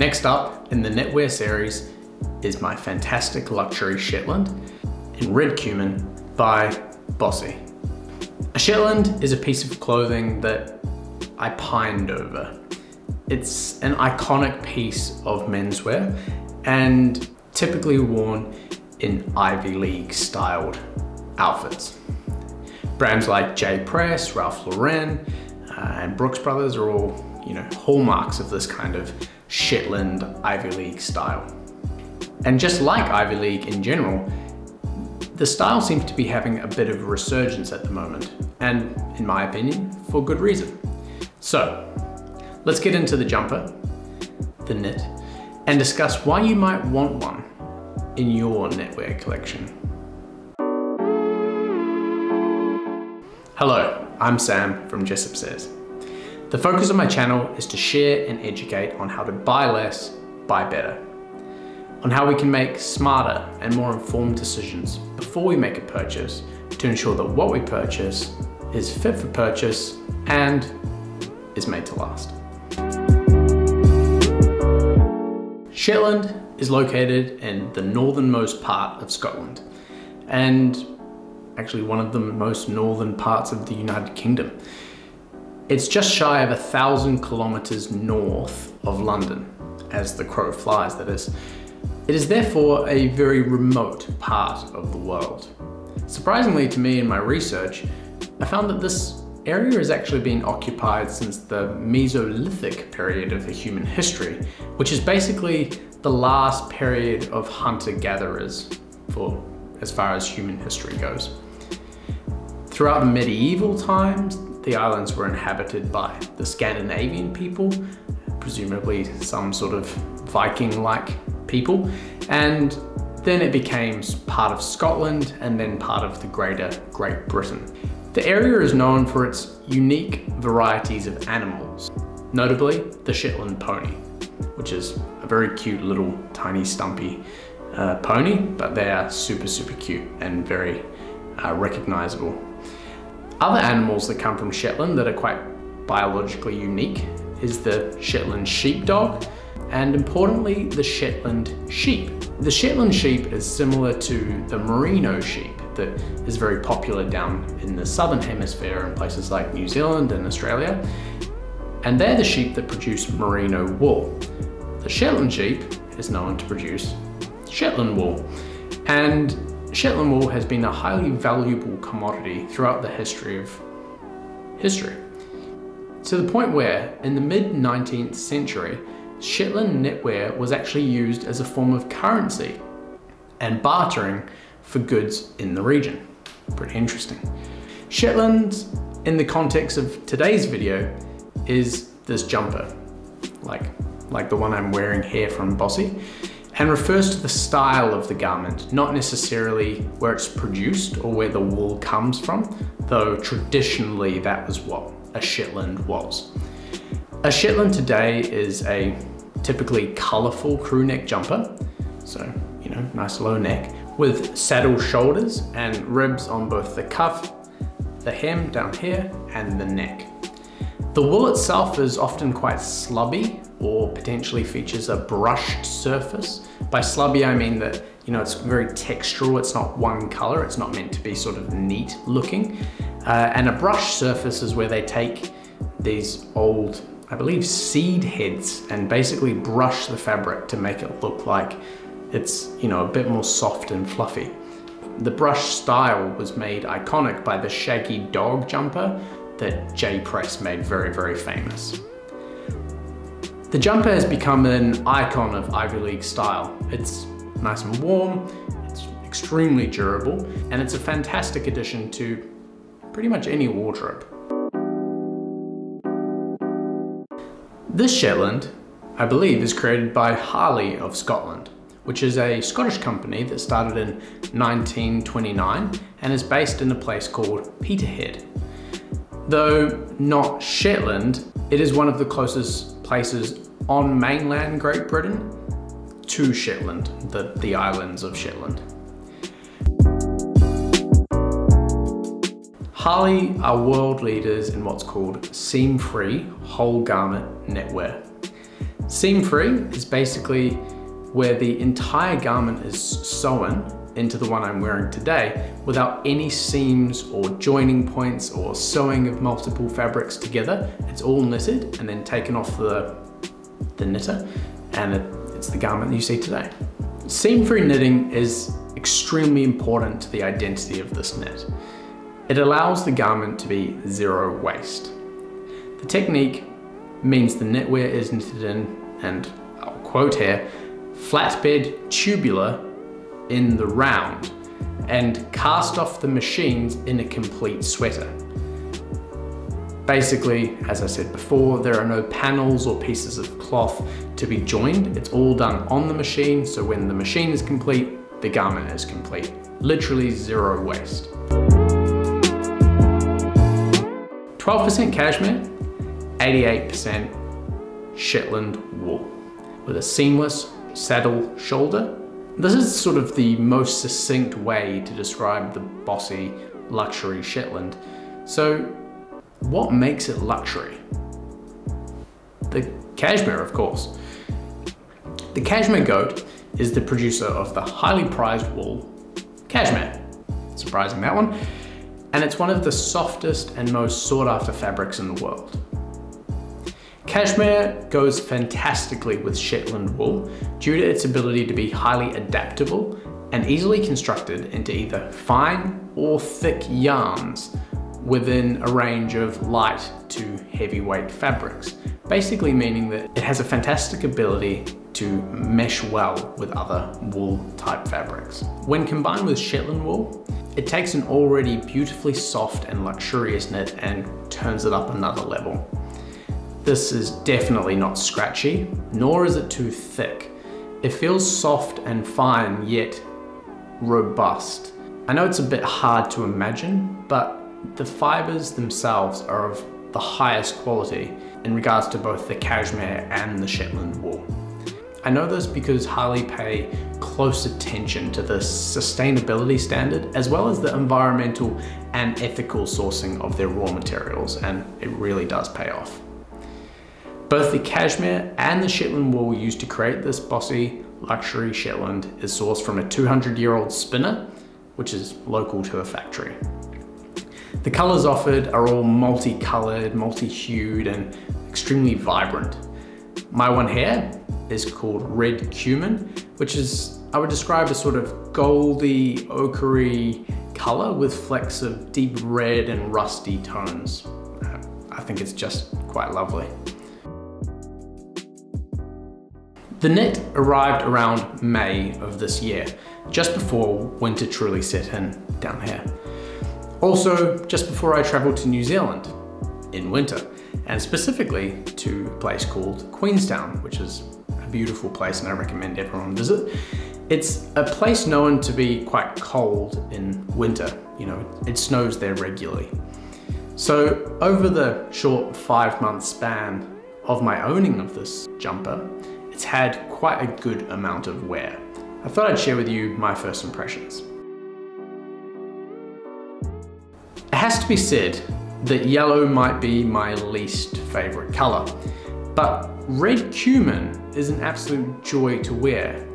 Next up in the knitwear series is my fantastic luxury Shetland in red cumin by Bosie. A Shetland is a piece of clothing that I pined over. It's an iconic piece of menswear and typically worn in Ivy League styled outfits. Brands like J Press, Ralph Lauren, uh, and Brooks Brothers are all, you know, hallmarks of this kind of Shetland Ivy League style. And just like Ivy League in general, the style seems to be having a bit of a resurgence at the moment, and in my opinion, for good reason. So, let's get into the jumper, the knit, and discuss why you might want one in your knitwear collection. Hello, I'm Sam from Jessup Says. The focus of my channel is to share and educate on how to buy less, buy better. On how we can make smarter and more informed decisions before we make a purchase to ensure that what we purchase is fit for purchase and is made to last. Shetland is located in the northernmost part of Scotland and actually one of the most northern parts of the United Kingdom. It's just shy of a thousand kilometers north of London, as the crow flies, that is. It is therefore a very remote part of the world. Surprisingly to me in my research, I found that this area has actually been occupied since the Mesolithic period of human history, which is basically the last period of hunter-gatherers for as far as human history goes. Throughout medieval times, the islands were inhabited by the Scandinavian people, presumably some sort of Viking-like people, and then it became part of Scotland and then part of the greater Great Britain. The area is known for its unique varieties of animals, notably the Shetland pony, which is a very cute little tiny stumpy uh, pony, but they are super, super cute and very uh, recognizable. Other animals that come from Shetland that are quite biologically unique is the Shetland sheepdog, and importantly, the Shetland sheep. The Shetland sheep is similar to the merino sheep, that is very popular down in the southern hemisphere in places like New Zealand and Australia. And they're the sheep that produce merino wool. The Shetland sheep is known to produce Shetland wool. And Shetland wool has been a highly valuable commodity throughout the history of history. To the point where, in the mid 19th century, Shetland knitwear was actually used as a form of currency and bartering for goods in the region. Pretty interesting. Shetland, in the context of today's video, is this jumper, like, like the one I'm wearing here from Bosie, and refers to the style of the garment, not necessarily where it's produced or where the wool comes from, though traditionally that was what a Shetland was. A Shetland today is a typically colourful crew neck jumper, so, you know, nice low neck, with saddle shoulders and ribs on both the cuff, the hem down here, and the neck. The wool itself is often quite slubby or potentially features a brushed surface. By slubby, I mean that, you know, it's very textural, it's not one color, it's not meant to be sort of neat looking. Uh, and a brush surface is where they take these old, I believe, seed heads and basically brush the fabric to make it look like it's, you know, a bit more soft and fluffy. The brush style was made iconic by the shaggy dog jumper that J Press made very, very famous. The jumper has become an icon of Ivy League style. It's nice and warm, it's extremely durable, and it's a fantastic addition to pretty much any wardrobe. This Shetland, I believe, is created by Harley of Scotland which is a Scottish company that started in 1929 and is based in a place called Peterhead. Though not Shetland, it is one of the closest places on mainland Great Britain to Shetland, the, the islands of Shetland. Harley are world leaders in what's called seam-free whole garment knitwear. Seam free is basically where the entire garment is sewn into the one I'm wearing today without any seams or joining points or sewing of multiple fabrics together. It's all knitted and then taken off the, the knitter and it, it's the garment you see today. Seam-free knitting is extremely important to the identity of this knit. It allows the garment to be zero waste. The technique means the knitwear is knitted in, and I'll quote here, flatbed tubular in the round and cast off the machines in a complete sweater. Basically, as I said before, there are no panels or pieces of cloth to be joined. It's all done on the machine, so when the machine is complete, the garment is complete. Literally zero waste. 12% cashmere, 88% Shetland wool with a seamless saddle shoulder this is sort of the most succinct way to describe the Bosie luxury Shetland. So what makes it luxury? The cashmere, of course. The cashmere goat is the producer of the highly prized wool, cashmere. Surprising that one. And it's one of the softest and most sought after fabrics in the world. Cashmere goes fantastically with Shetland wool due to its ability to be highly adaptable and easily constructed into either fine or thick yarns within a range of light to heavyweight fabrics, basically meaning that it has a fantastic ability to mesh well with other wool type fabrics. When combined with Shetland wool, it takes an already beautifully soft and luxurious knit and turns it up another level. This is definitely not scratchy, nor is it too thick. It feels soft and fine, yet robust. I know it's a bit hard to imagine, but the fibers themselves are of the highest quality in regards to both the cashmere and the Shetland wool. I know this because Harley pay close attention to the sustainability standard as well as the environmental and ethical sourcing of their raw materials and it really does pay off. Both the cashmere and the Shetland wool used to create this Bosie luxury Shetland is sourced from a 200 year old spinner, which is local to a factory. The colours offered are all multicoloured, multi-hued and extremely vibrant. My one here is called Red Cumin, which is, I would describe as sort of goldy, ochery colour with flecks of deep red and rusty tones. I think it's just quite lovely. The knit arrived around May of this year, just before winter truly set in down here. Also, just before I travelled to New Zealand in winter, and specifically to a place called Queenstown, which is a beautiful place and I recommend everyone visit. It's a place known to be quite cold in winter, you know, it snows there regularly. So over the short five month span of my owning of this jumper, it's had quite a good amount of wear. I thought I'd share with you my first impressions. It has to be said that yellow might be my least favorite color, but red cumin is an absolute joy to wear.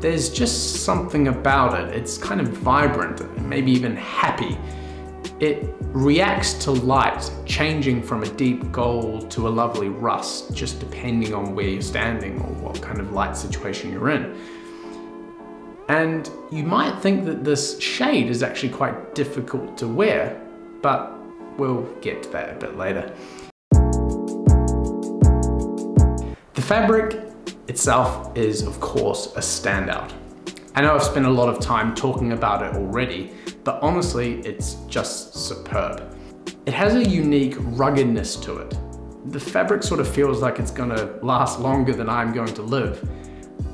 There's just something about it. It's kind of vibrant, maybe even happy. It reacts to light, changing from a deep gold to a lovely rust, just depending on where you're standing or what kind of light situation you're in. And you might think that this shade is actually quite difficult to wear, but we'll get to that a bit later. The fabric itself is of course a standout. I know I've spent a lot of time talking about it already, but honestly, it's just superb. It has a unique ruggedness to it. The fabric sort of feels like it's gonna last longer than I'm going to live.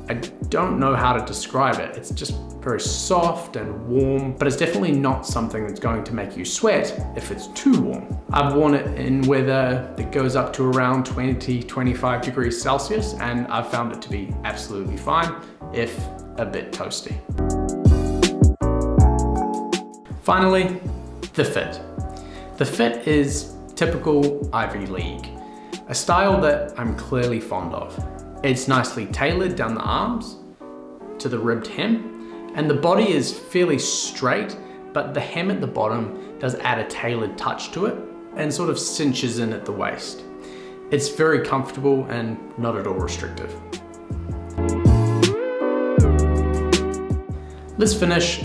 I don't know how to describe it. It's just very soft and warm, but it's definitely not something that's going to make you sweat if it's too warm. I've worn it in weather that goes up to around 20, 25 degrees Celsius, and I've found it to be absolutely fine, if a bit toasty. Finally, the fit. The fit is typical Ivy League, a style that I'm clearly fond of. It's nicely tailored down the arms to the ribbed hem, and the body is fairly straight, but the hem at the bottom does add a tailored touch to it and sort of cinches in at the waist. It's very comfortable and not at all restrictive. Let's finish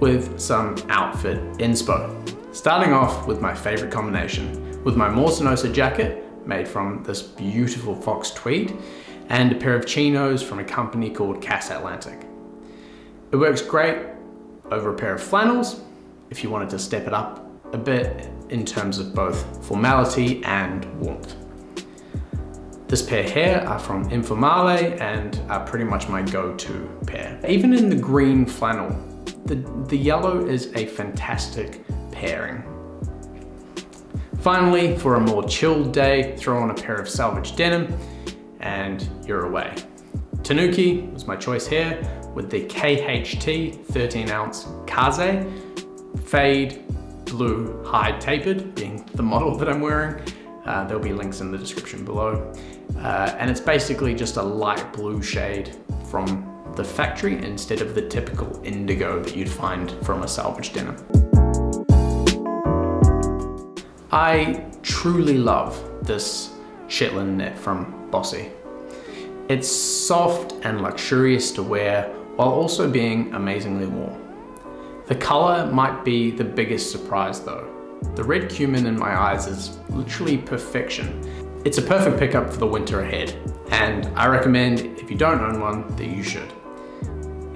with some outfit inspo. Starting off with my favorite combination, with my Mawson Ossa jacket made from this beautiful fox tweed and a pair of chinos from a company called Casatlantic. It works great over a pair of flannels if you wanted to step it up a bit in terms of both formality and warmth. This pair here are from Informale and are pretty much my go-to pair. Even in the green flannel, the, the yellow is a fantastic pairing. Finally, for a more chilled day, throw on a pair of selvedge denim and you're away. Tanuki was my choice here with the KHT 13 ounce Kaze, fade, blue hide tapered, being the model that I'm wearing. Uh, there'll be links in the description below. Uh, and it's basically just a light blue shade from the factory instead of the typical indigo that you'd find from a selvedge denim. I truly love this Shetland knit from Bosie. It's soft and luxurious to wear while also being amazingly warm. The color might be the biggest surprise though. The red cumin in my eyes is literally perfection. It's a perfect pickup for the winter ahead, and I recommend if you don't own one that you should.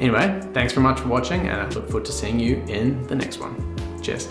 Anyway, thanks very much for watching and I look forward to seeing you in the next one. Cheers.